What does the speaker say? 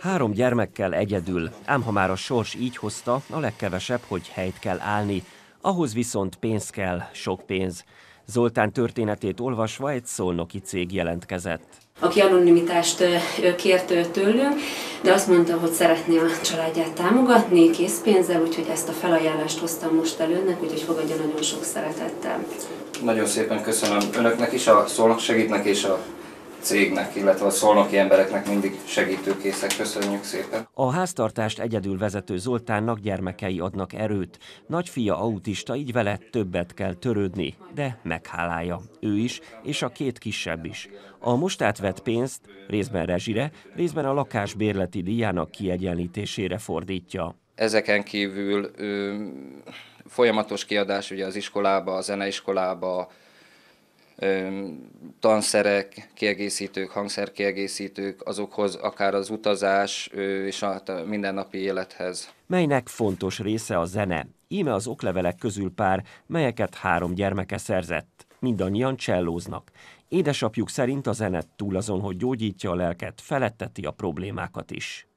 Három gyermekkel egyedül, ám ha már a sors így hozta, a legkevesebb, hogy helyt kell állni. Ahhoz viszont pénz kell, sok pénz. Zoltán történetét olvasva egy szolnoki cég jelentkezett. Aki anonimitást kért tőlünk, de azt mondta, hogy szeretné a családját támogatni készpénzzel, úgyhogy ezt a felajánlást hoztam most el önnek, úgyhogy fogadja nagyon sok szeretettel. Nagyon szépen köszönöm önöknek is, a szolnok segítnek és a cégnek, illetve a szolnoki embereknek mindig segítőkészek. Köszönjük szépen. A háztartást egyedül vezető Zoltánnak gyermekei adnak erőt. Nagyfia autista, így vele többet kell törődni, de meghálálja. Ő is, és a két kisebb is. A most átvett pénzt részben rezsire, részben a lakás bérleti díjának kiegyenlítésére fordítja. Ezeken kívül ö, folyamatos kiadás ugye az iskolába, a zeneiskolába, tanszerek, kiegészítők, hangszerkiegészítők, azokhoz akár az utazás és a mindennapi élethez. Melynek fontos része a zene. Íme az oklevelek közül pár, melyeket három gyermeke szerzett. Mindannyian csellóznak. Édesapjuk szerint a zene túl azon, hogy gyógyítja a lelket, feletteti a problémákat is.